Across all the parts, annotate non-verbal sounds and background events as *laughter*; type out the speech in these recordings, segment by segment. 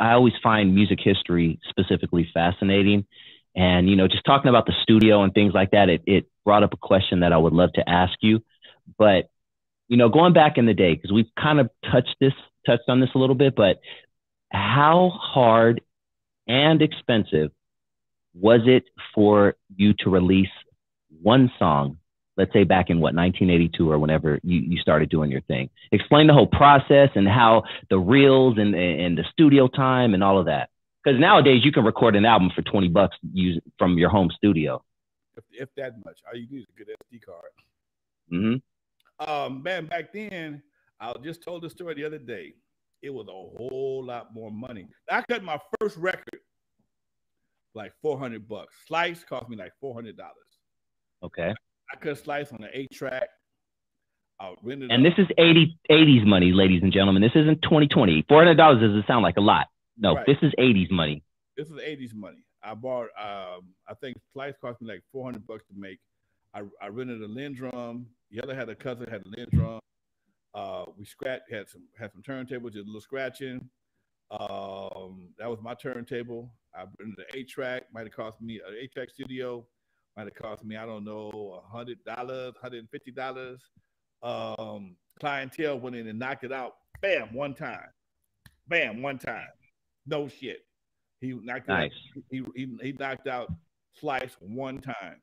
I always find music history specifically fascinating. And, you know, just talking about the studio and things like that, it, it brought up a question that I would love to ask you. But, you know, going back in the day, because we've kind of touched this, touched on this a little bit, but how hard and expensive was it for you to release one song let's say back in what 1982 or whenever you, you started doing your thing. Explain the whole process and how the reels and, and the studio time and all of that. Because nowadays you can record an album for 20 bucks use, from your home studio. If, if that much. All you need is a good sd card. Mm-hmm. um man back then i just told the story the other day. It was a whole lot more money. I cut my first record like 400 bucks. Slice cost me like 400 dollars. Okay I cut slice on the eight track. And this is 80, 80s money, ladies and gentlemen. This isn't 2020. $400 doesn't sound like a lot. No, right. this is 80s money. This is 80s money. I bought, um, I think slice cost me like 400 bucks to make. I, I rented a LinnDrum. The other had a cousin had a LinnDrum. Uh, we scratched, had some had some turntables, just a little scratching. Um, that was my turntable. I rented an eight track. Might have cost me an eight track studio might have cost me, I don't know, a hundred dollars, hundred and fifty dollars. Um, Cli-N-Tel went in and knocked it out, bam, one time, bam, one time, no shit. He knocked nice. out, he, he, he knocked out slice one time.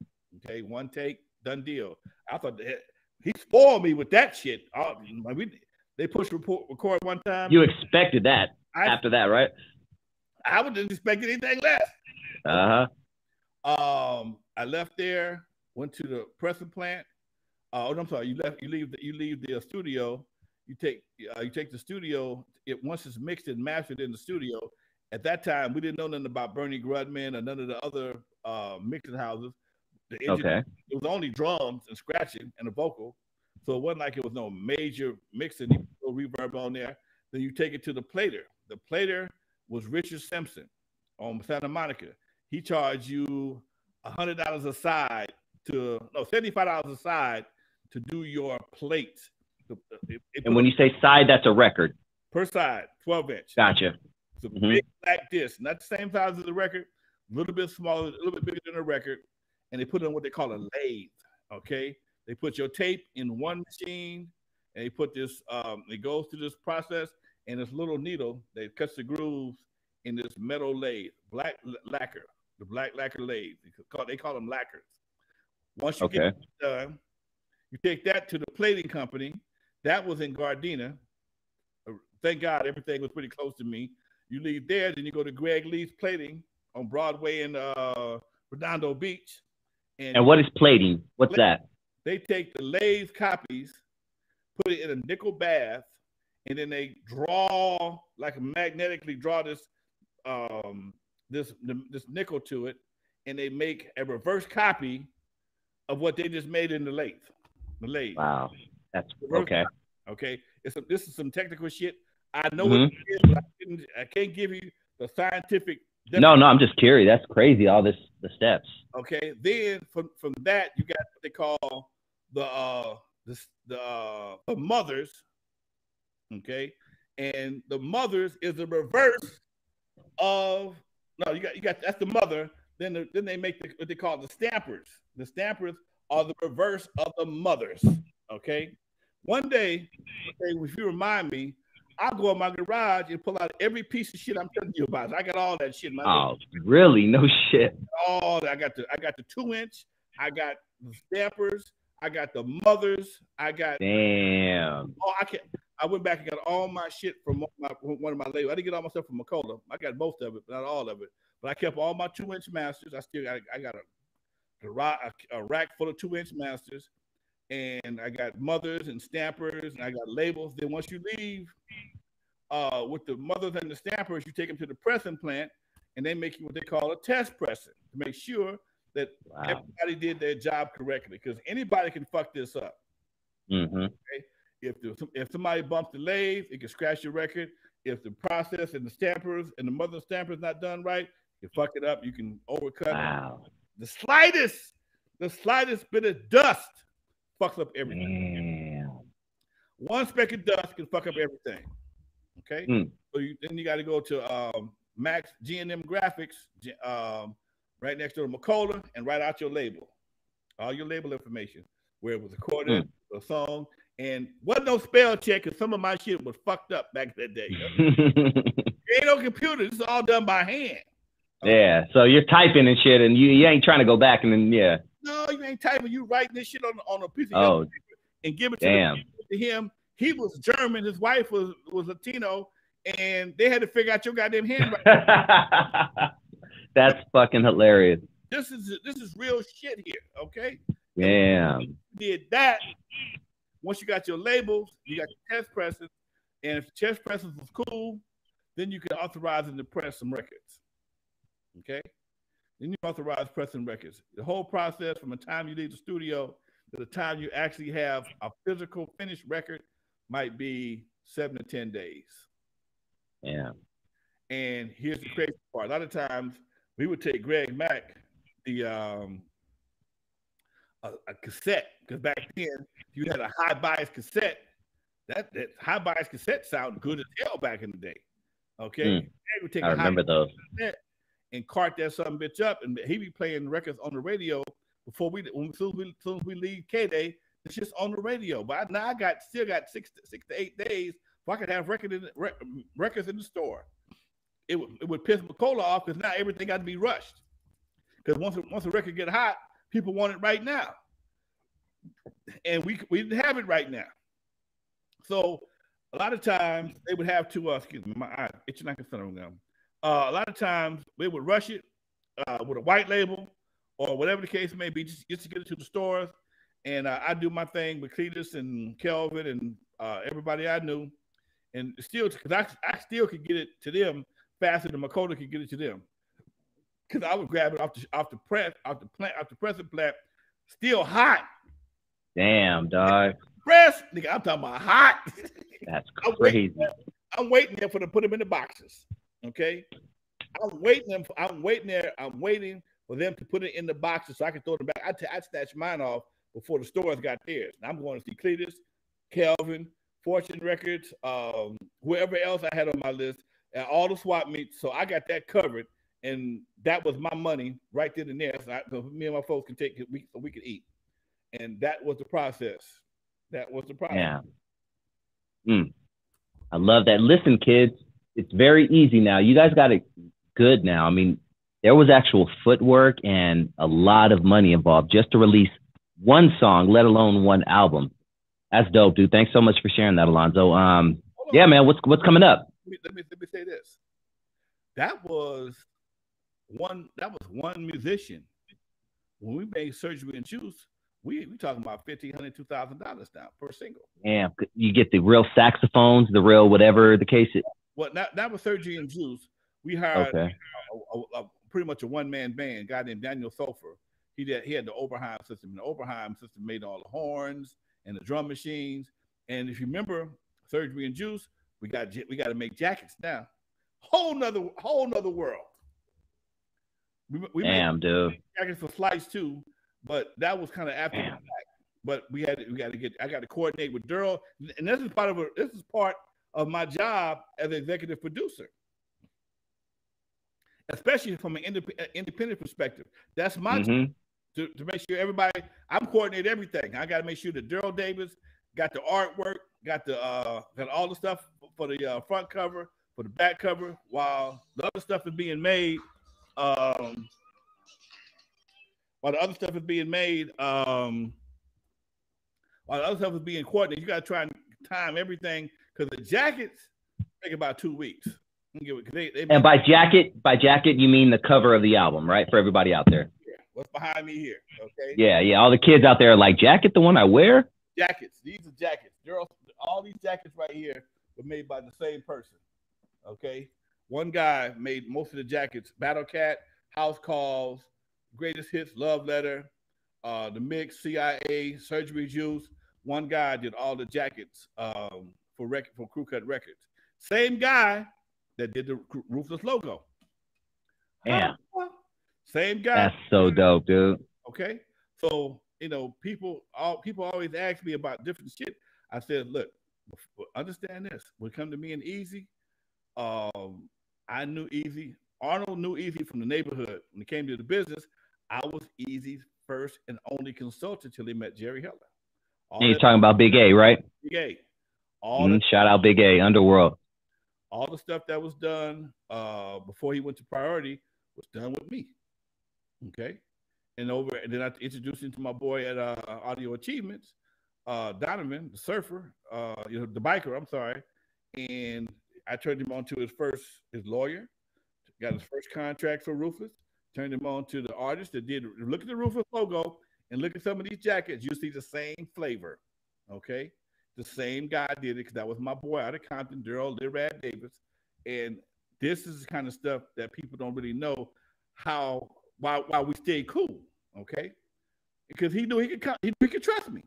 Okay, one take, done deal. I thought that he spoiled me with that shit. Uh, we, they pushed report, record one time. You expected that I, after that, right? I wouldn't expect anything less. Uh huh. Um, I left there, went to the pressing plant. Uh, oh, I'm sorry. You left. You leave. The, you leave the studio. You take. Uh, you take the studio. It once it's mixed and mastered in the studio. At that time, we didn't know nothing about Bernie Grundman or none of the other uh, mixing houses. Engine, okay. It was only drums and scratching and a vocal, so it wasn't like it was no major mixing. no reverb on there. Then you take it to the plater. The plater was Richard Simpson on Santa Monica. He charged you hundred dollars aside to no seventy five dollars aside to do your plate. It, it and when you say side, that's a record per side, twelve inch. Gotcha. It's a mm-hmm. big black disc, not the same size as the record, a little bit smaller, a little bit bigger than a record, and they put it on what they call a lathe. Okay, they put your tape in one machine, and they put this. Um, it goes through this process, and this little needle they cuts the grooves in this metal lathe, black lacquer the black lacquer lathe. They call them lacquers. Once you okay. get done, you take that to the plating company. That was in Gardena. Uh, thank God everything was pretty close to me. You leave there, then you go to Greg Lee's Plating on Broadway in uh, Redondo Beach. And, and what is plating? What's that? They take the lathe copies, put it in a nickel bath, and then they draw like magnetically draw this um, this this nickel to it, and they make a reverse copy of what they just made in the lathe. The lathe. Wow, that's reverse okay. Copy. Okay, it's a, this is some technical shit. I know mm-hmm. it is, but I, I, can't give you the scientific. No, no, I'm just curious. That's crazy. All this, the steps. Okay, then from from that you got what they call the uh the the, uh, the mothers. Okay, and the mothers is the reverse of no, you got you got that's the mother. Then the, then they make the, what they call the stampers. The stampers are the reverse of the mothers. Okay. One day, okay, if you remind me, I'll go in my garage and pull out every piece of shit I'm telling you about. I got all that shit. In my oh, really? No shit. All I got the I got the two inch. I got the stampers. I got the mothers. I got damn. Oh, I can I went back and got all my shit from my, one of my labels. I didn't get all my stuff from Macola. I got most of it, but not all of it. But I kept all my two inch masters. I still got I got a, a, a rack full of two inch masters, and I got mothers and stampers, and I got labels. Then once you leave uh, with the mothers and the stampers, you take them to the pressing plant, and they make you what they call a test pressing to make sure that wow. everybody did their job correctly. Because anybody can fuck this up. Mm-hmm. Okay? If the, if somebody bumps the lathe, it can scratch your record. If the process and the stampers and the mother stampers not done right, you fuck it up. You can overcut. Wow. The slightest, the slightest bit of dust fucks up everything. Damn. One speck of dust can fuck up everything. Okay. Mm. So you, then you got to go to um, Max G&M Graphics, um, right next to the Macola, and write out your label, all your label information, where it was recorded, mm. a song, and wasn't no spell check because some of my shit was fucked up back in that day. *laughs* ain't no computer. This is all done by hand. Yeah. So you're typing and shit, and you, you ain't trying to go back and then yeah. No, you ain't typing. You writing this shit on on a piece of oh, paper and give it to, damn. to him. He was German. His wife was was Latino, and they had to figure out your goddamn handwriting. *laughs* That's fucking hilarious. This is this is real shit here. Okay. Damn. Did that once you got your labels, you got your test presses, and if the test presses was cool, then you can authorize them to press some records. Okay? Then you authorize pressing records. The whole process from the time you leave the studio to the time you actually have a physical finished record might be seven to 10 days. Yeah. And here's the crazy part. A lot of times we would take Greg Mack, the um, a, a cassette, because back then you had a high bias cassette. That that high bias cassette sounded good as hell back in the day. Okay, mm. I remember those. And cart that something bitch up, and he be playing records on the radio before we when soon as we, soon as we leave KDAY. It's just on the radio. But I, now I got still got six to, six to eight days if I could have record in, re, records in the store. It would it would piss Macola off because now everything got to be rushed. Because once once a record get hot, people want it right now, and we we didn't have it right now. So a lot of times they would have to, uh, excuse me, my eye itching like a center them. Uh, a lot of times they would rush it uh, with a white label or whatever the case may be, just, just to get it to the stores. And uh, I do my thing with Cletus and Kelvin and uh, everybody I knew, and still because I, I still could get it to them faster than Macola could get it to them. Because I would grab it off the off the press off the plant off the pressing plant, still hot. Damn, dog. Press, nigga, I'm talking about hot. That's *laughs* crazy. I'm waiting, I'm waiting there for them to put them in the boxes. Okay, I'm waiting them. For, I'm waiting there. I'm waiting for them to put it in the boxes so I can throw them back. I, t- I snatched mine off before the stores got theirs. And I'm going to see Cletus, Kelvin, Fortune Records, um, whoever else I had on my list, and all the swap meets. So I got that covered, and that was my money right then and there. So, I, so me and my folks can take it, we, so we could eat, and that was the process. That was the process. Yeah. Mm. I love that. Listen, kids, it's very easy now. You guys got it good now. I mean, there was actual footwork and a lot of money involved just to release one song, let alone one album. That's dope, dude. Thanks so much for sharing that, Alonzo. Um, yeah, man, what's what's coming up? Let me, let me, let me say this. That was one. That was one musician. When we made surgery and juice, we we talking about fifteen hundred, two thousand dollars now per single. Yeah, you get the real saxophones, the real whatever the case is. Well, that, that was surgery and juice. We hired okay. a, a, a, pretty much a one man band, a guy named Daniel Sulfur. He did he had the Oberheim system. And the Oberheim system made all the horns and the drum machines. And if you remember surgery and juice, we got we got to make jackets now. Whole nother whole nother world. We, we Damn, dude. Jackets for Slice too, but that was kind of after Damn. the fact. But we had we got to get. I got to coordinate with Daryl, and this is part of a, this is part of my job as an executive producer especially from an indep- independent perspective. That's my mm-hmm. to, to make sure everybody. I'm coordinating everything. I got to make sure that Daryl Davis got the artwork, got the uh, got all the stuff for the uh, front cover, for the back cover, while the other stuff is being made. Um, while the other stuff is being made, um, while the other stuff is being coordinated, you got to try and time everything because the jackets take about two weeks. They, they and by jacket, by jacket, you mean the cover of the album, right? For everybody out there. Yeah. What's behind me here? Okay. Yeah, yeah. All the kids out there are like, jacket, the one I wear. Jackets. These are jackets. Girls, all these jackets right here were made by the same person. Okay. One guy made most of the jackets. Battle Cat, House Calls, Greatest Hits, Love Letter, uh, the Mix, CIA, Surgery Juice. One guy did all the jackets um, for rec- for Kru-Cut Records. Same guy that did the Ruthless logo. Yeah. Same guy. That's so dope, dude. Okay. So, you know, people all people always ask me about different shit. I said, look, understand this. When come to me and Eazy, Um, I knew Eazy. Arnold knew Eazy from the neighborhood. When it came to the business, I was Eazy's first and only consultant till he met Jerry Heller. All and you're talking about Big A, right? Big A. All mm, shout out Big A, Underworld. All the stuff that was done uh, before he went to Priority was done with me. Okay. And over, and then I introduced him to my boy at uh, Audio Achievements, uh, Donovan, the surfer, uh, you know, the biker. I'm sorry, and I turned him on to his first his lawyer, got his first contract for Ruthless, turned him on to the artist that did. Look at the Ruthless logo and look at some of these jackets. You see the same flavor, okay? The same guy did it because that was my boy out of Compton, Daryl Lirad Davis, and this is the kind of stuff that people don't really know how why why we stay cool, okay? Because he knew he could he, he could trust me.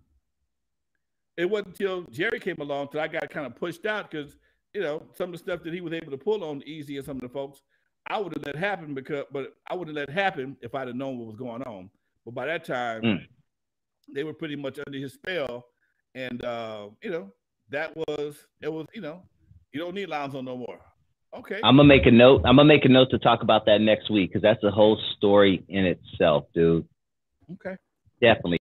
It wasn't until Jerry came along that I got kind of pushed out because you know some of the stuff that he was able to pull on Eazy and some of the folks, I would have let happen because, but I would have let happen if I'd have known what was going on. But by that time, mm. they were pretty much under his spell, and uh, you know that was it was you know you don't need Lonzo no more. Okay. I'm gonna make a note. I'm gonna make a note to talk about that next week because that's a whole story in itself, dude. Okay. Definitely.